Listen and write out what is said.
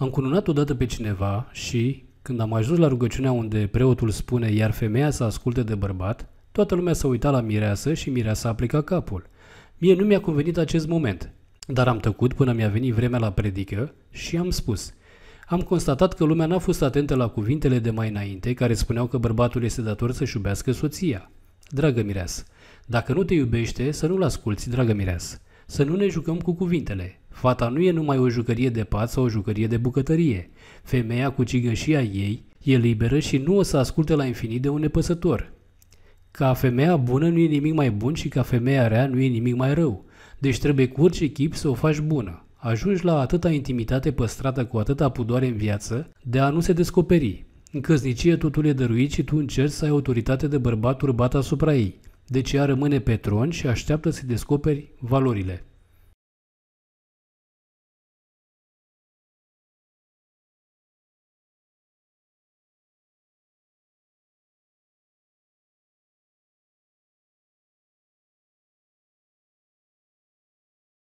Am cununat odată pe cineva și, când am ajuns la rugăciunea unde preotul spune iar femeia să asculte de bărbat, toată lumea s-a uitat la mireasă și mireasa a plecat capul. Mie nu mi-a convenit acest moment, dar am tăcut până mi-a venit vremea la predică și am spus. Am constatat că lumea n-a fost atentă la cuvintele de mai înainte care spuneau că bărbatul este dator să-și iubească soția. Dragă mireasă, dacă nu te iubește, să nu-l asculți, dragă mireasă. Să nu ne jucăm cu cuvintele. Fata nu e numai o jucărie de pat sau o jucărie de bucătărie. Femeia cu cigășia ei e liberă și nu o să asculte la infinit de un nepăsător. Ca femeia bună nu e nimic mai bun și ca femeia rea nu e nimic mai rău. Deci trebuie cu orice chip să o faci bună. Ajungi la atâta intimitate păstrată cu atâta pudoare în viață de a nu se descoperi. În căsnicie totul e dăruit și tu încerci să ai autoritate de bărbat urbat asupra ei. Deci ea rămâne pe tron și așteaptă să descoperi valorile.